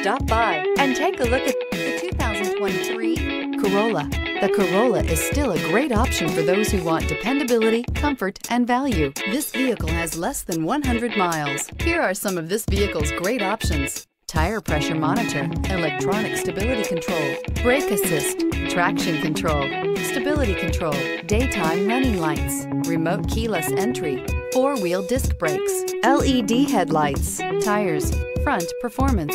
Stop by and take a look at the 2023 Corolla. The Corolla is still a great option for those who want dependability, comfort, and value. This vehicle has less than 100 miles. Here are some of this vehicle's great options. Tire pressure monitor, electronic stability control, brake assist, traction control, stability control, daytime running lights, remote keyless entry, four-wheel disc brakes, LED headlights, tires, front performance.